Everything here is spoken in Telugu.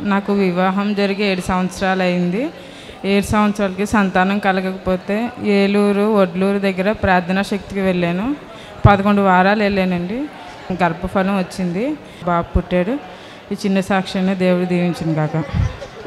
నాకు వివాహం జరిగి ఏడు సంవత్సరాలు అయింది ఏడు సంవత్సరాలకి సంతానం కలగకపోతే ఏలూరు ఒడ్లూరు దగ్గర ప్రార్థనా శక్తికి వెళ్ళాను. పదకొండు వారాలు వెళ్ళానండి. గర్భఫలం వచ్చింది. బాబు పుట్టాడు. ఈ చిన్న సాక్ష్యాన్ని దేవుడు దీవించింది కాక.